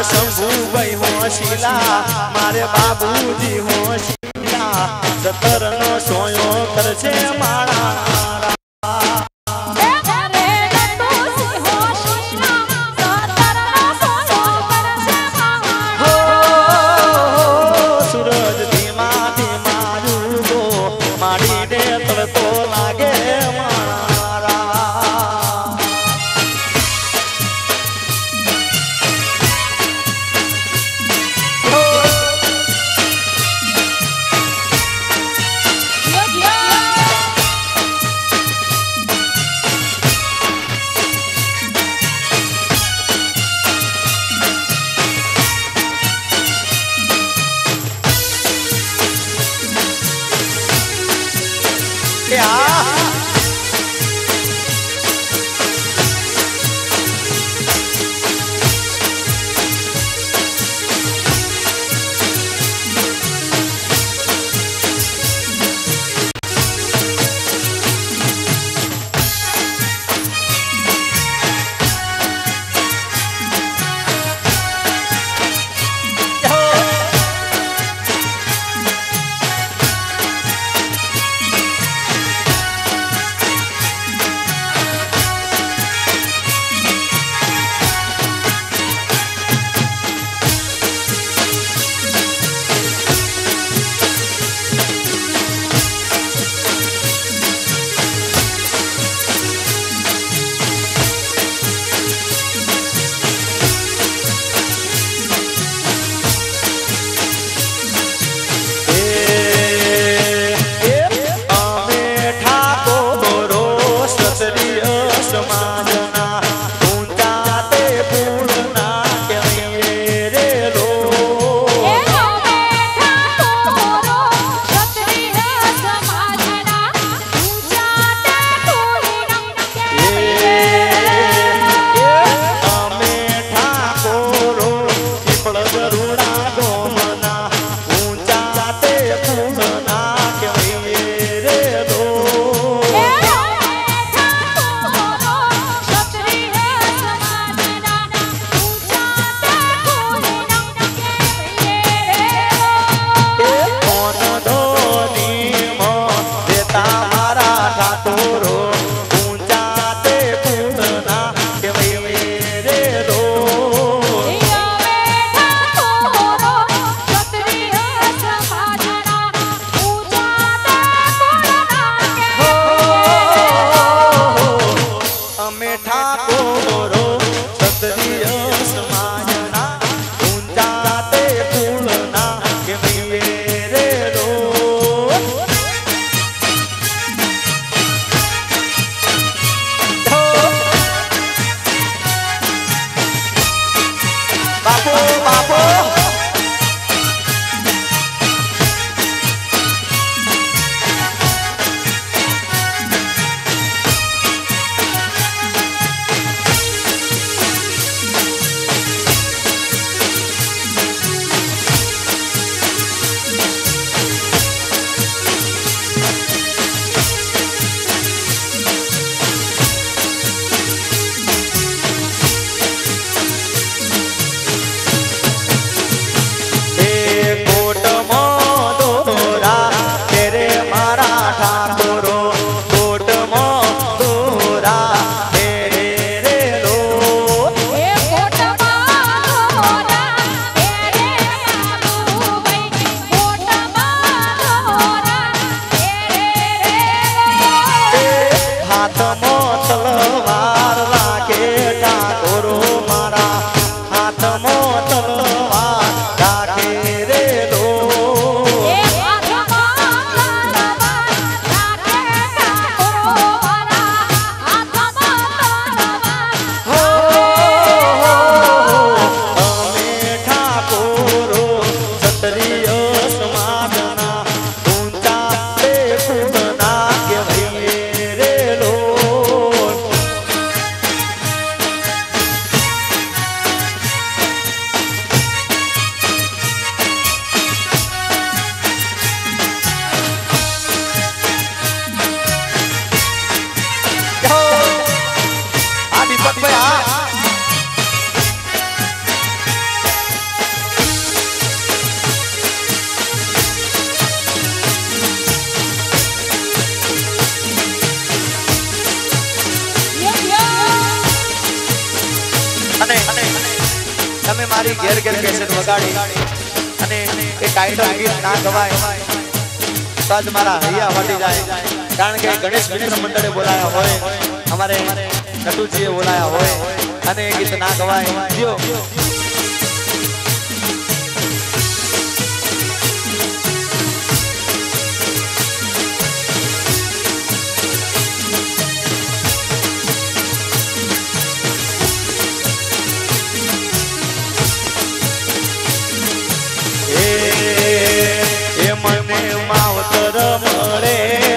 મારે શંભુભાઈ હોશીલા મારે બાબુજી હોશીલા સતરનો સોયો કરશે માળા. અને ગીત ના ગવાય. એ મને માવતર મળે.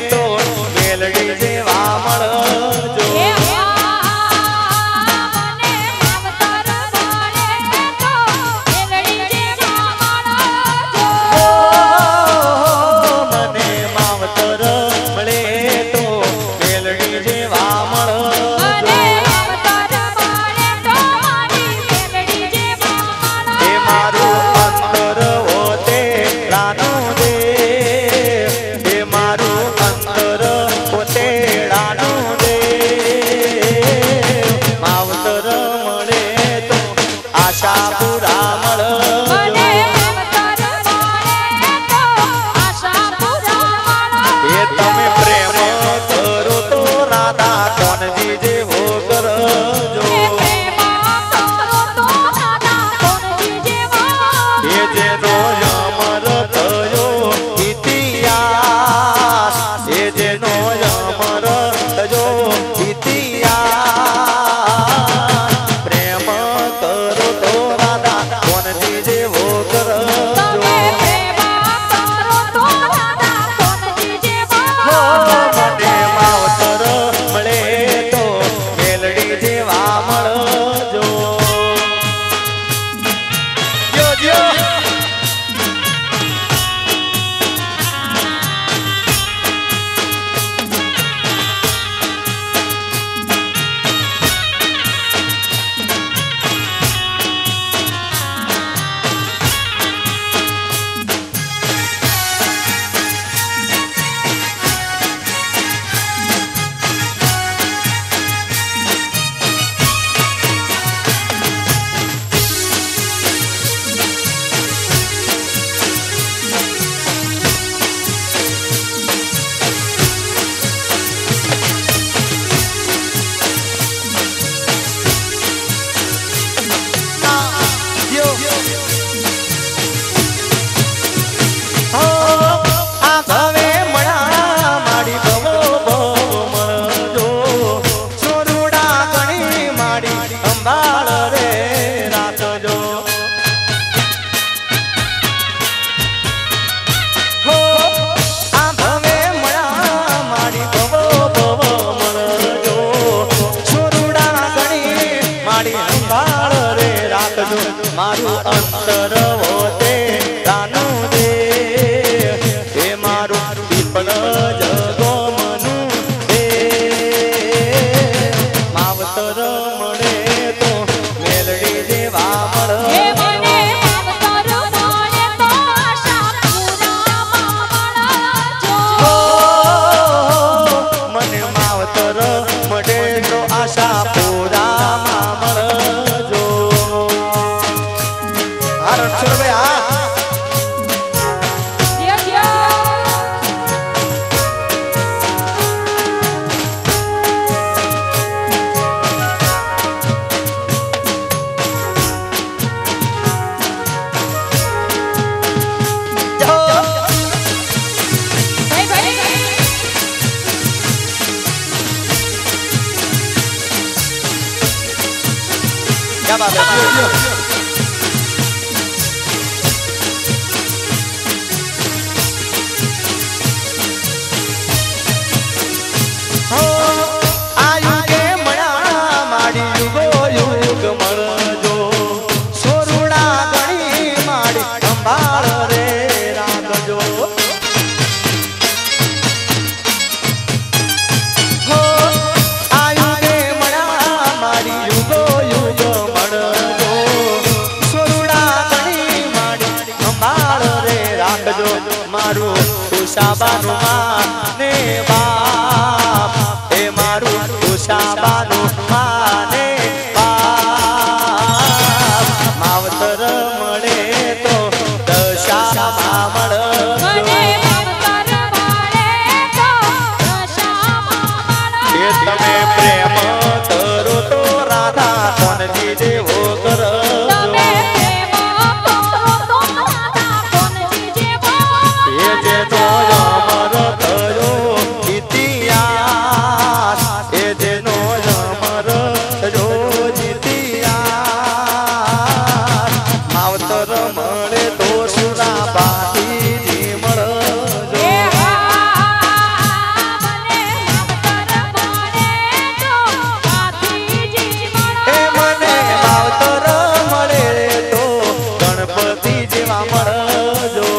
જેવા મળજો.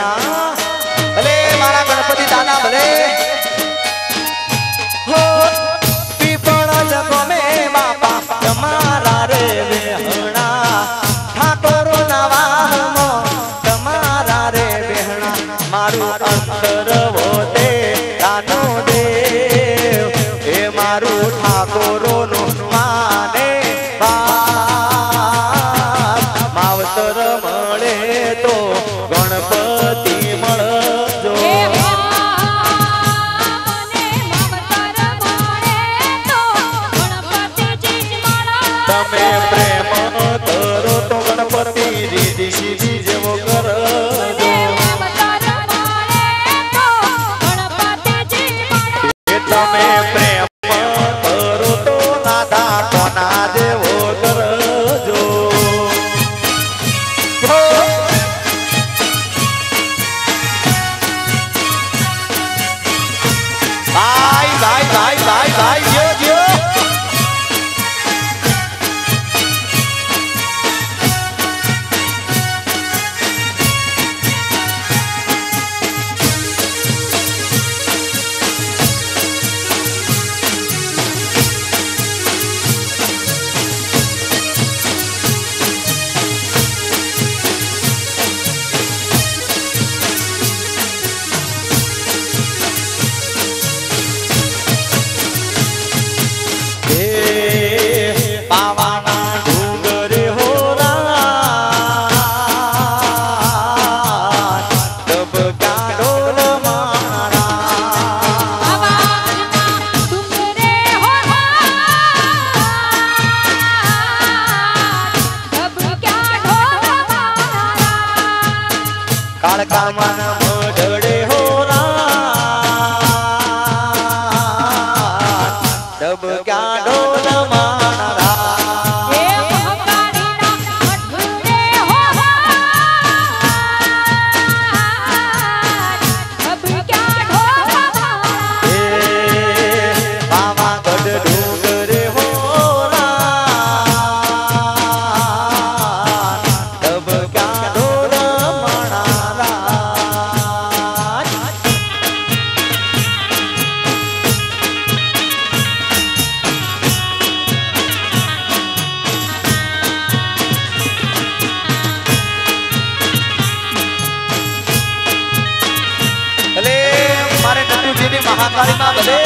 ना માં કાળી માં બધે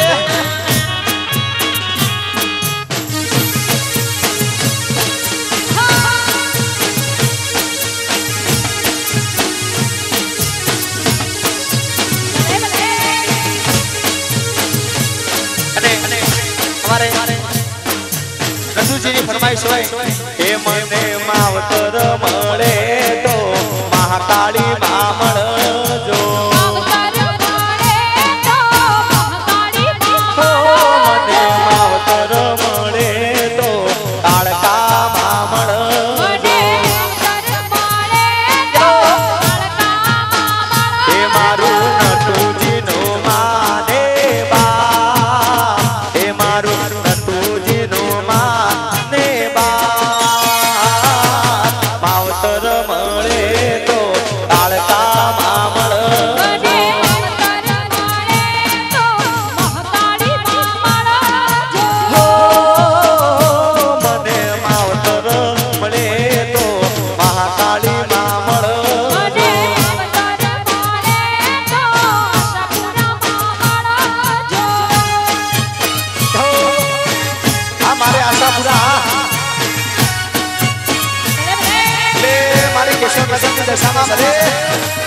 રઘુજીની ફરમાઈશ હોય હે મને માવતર મળે તો મહાકાળી でし。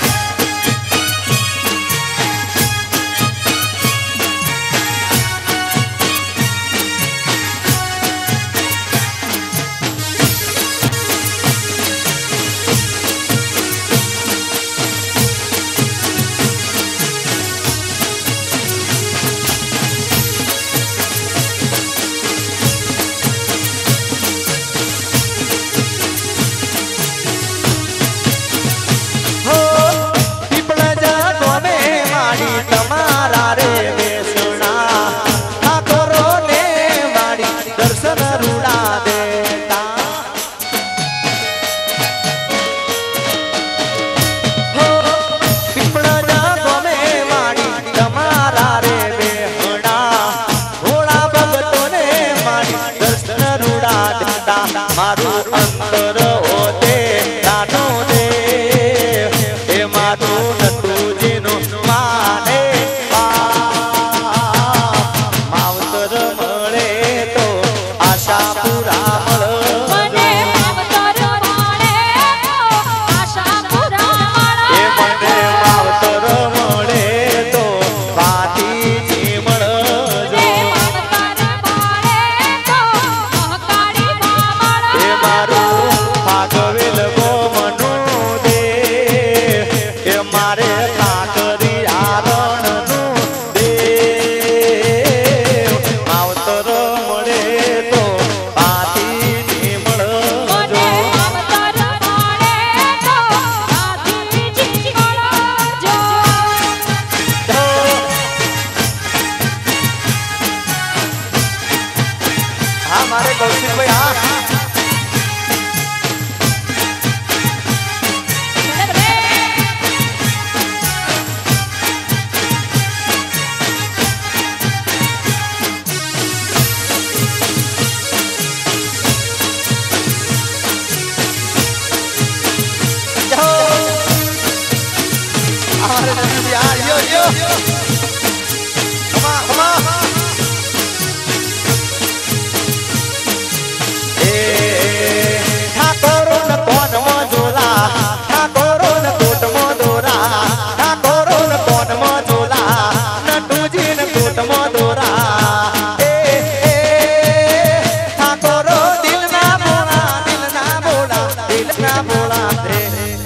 કૃષ્ણ બોલાતે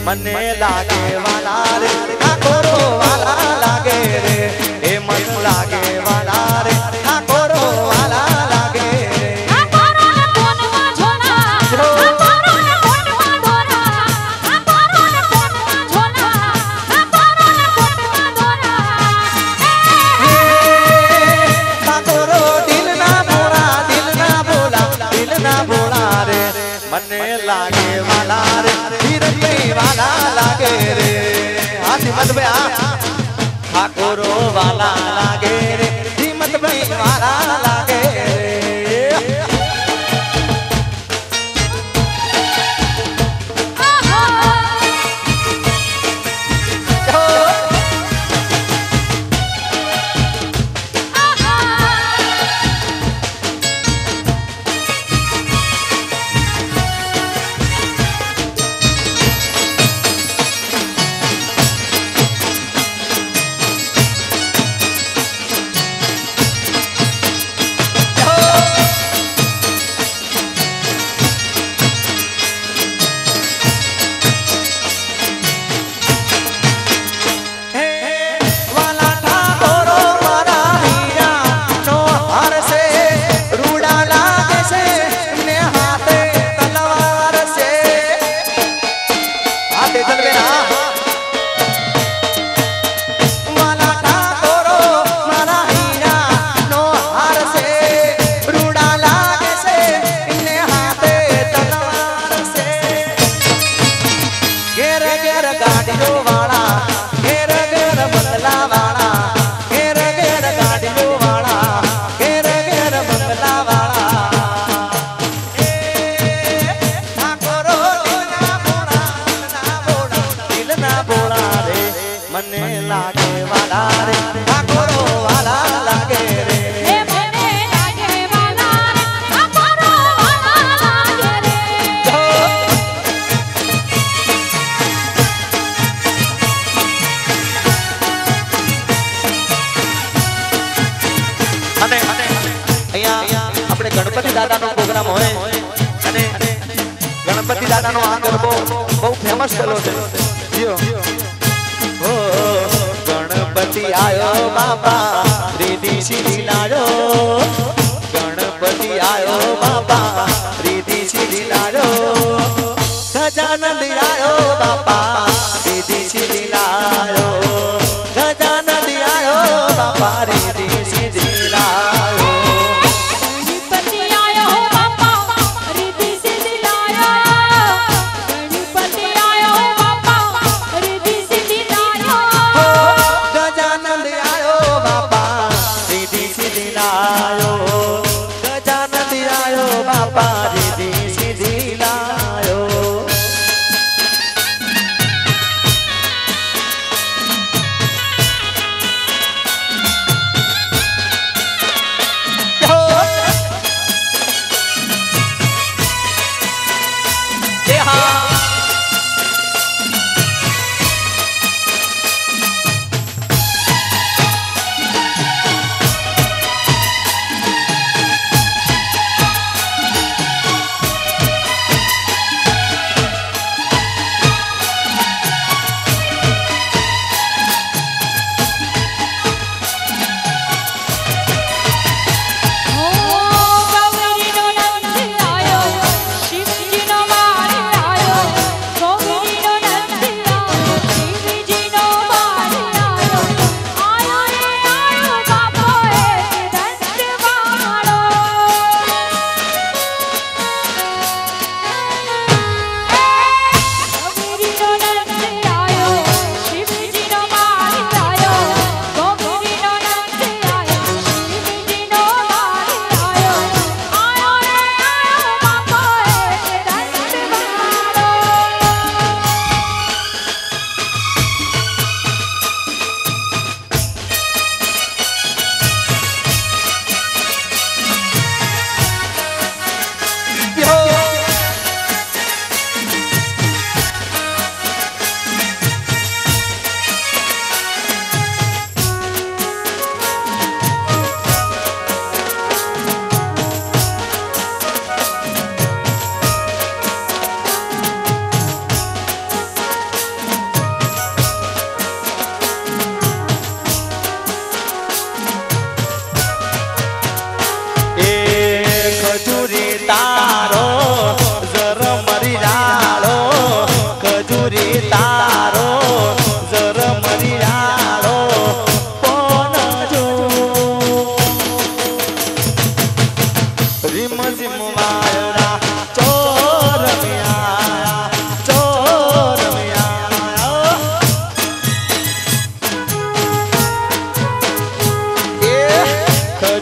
મને લાગે વાલા અદવે આ ઠાકોરો વાલા.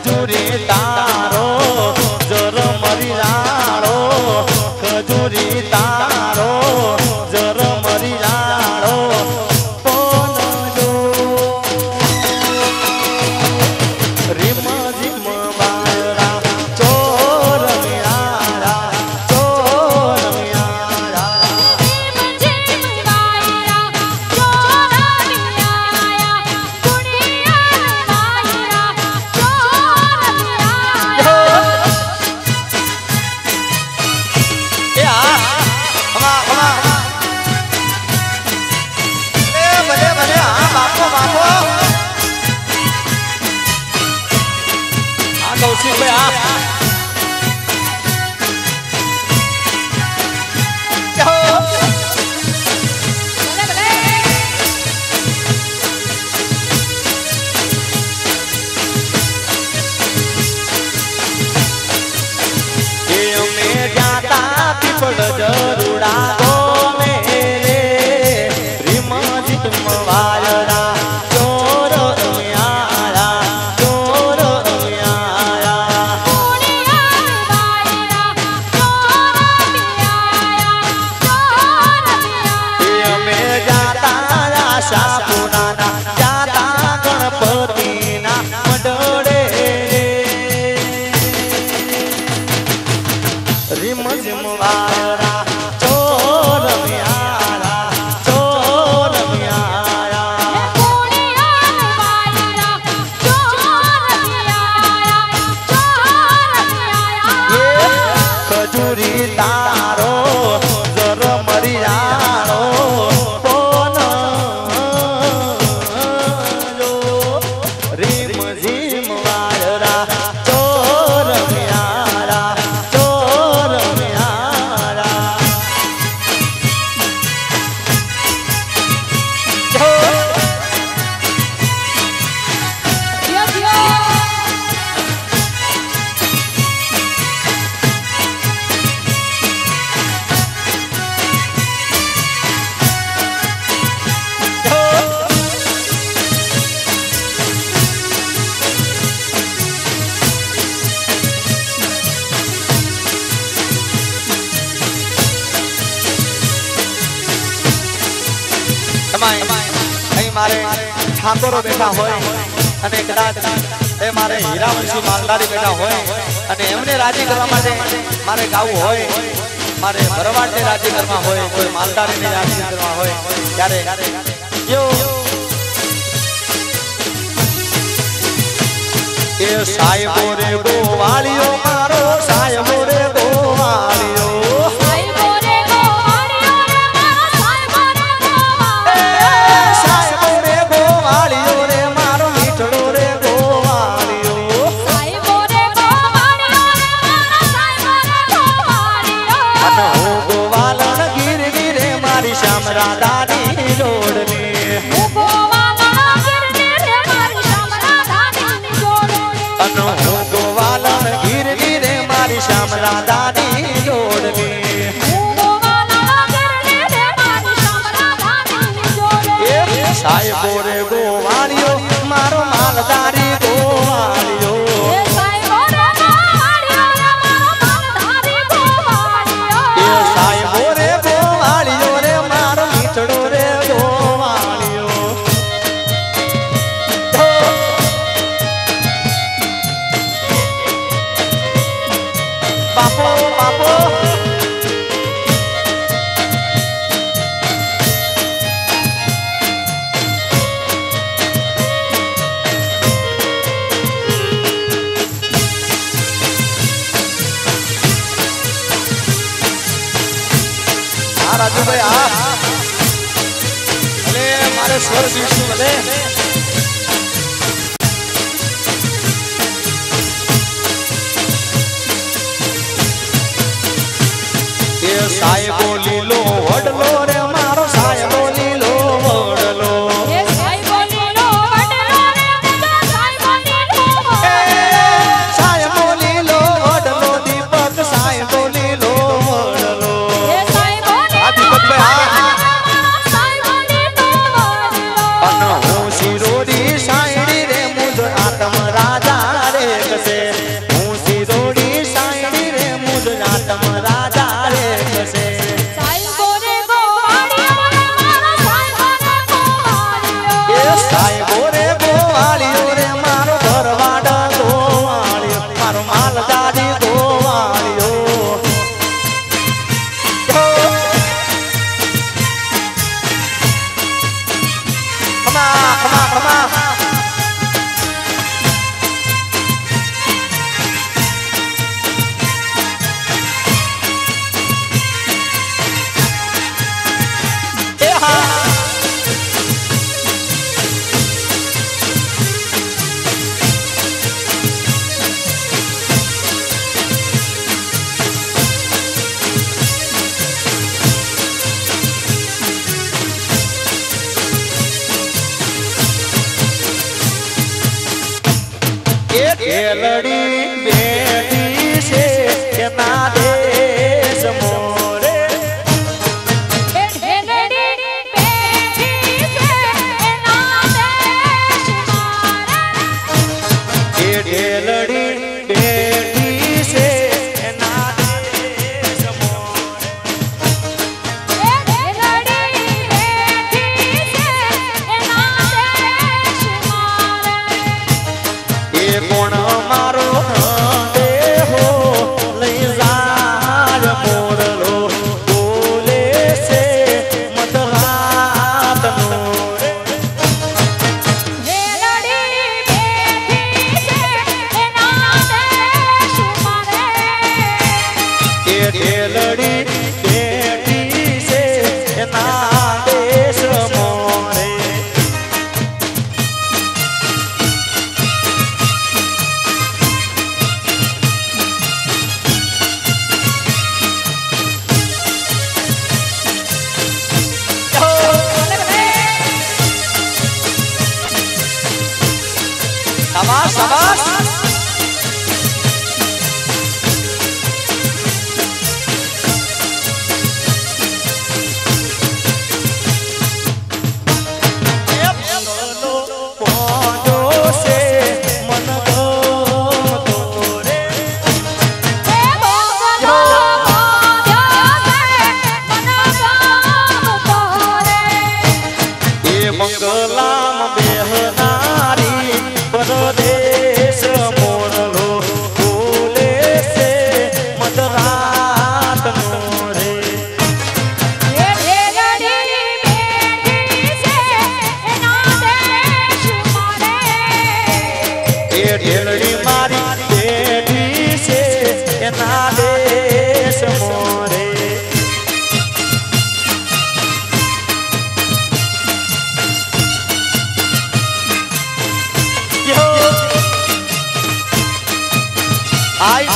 do this. passar અને કદાચ એ મારે હીરાવંશી માલધારી બેટા હોય અને એમને રાજી કરવા માટે મારે ગાવું હોય, મારે ભરવાડને રાજી કરવા હોય, કોઈ માલધારીને રાજી કરવા હોય, ત્યારે એ સાહેબો રે ગોવાળીઓ મારો સાહેબો રે ગોવાળીઓ senhoras e senhores, né?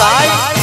side.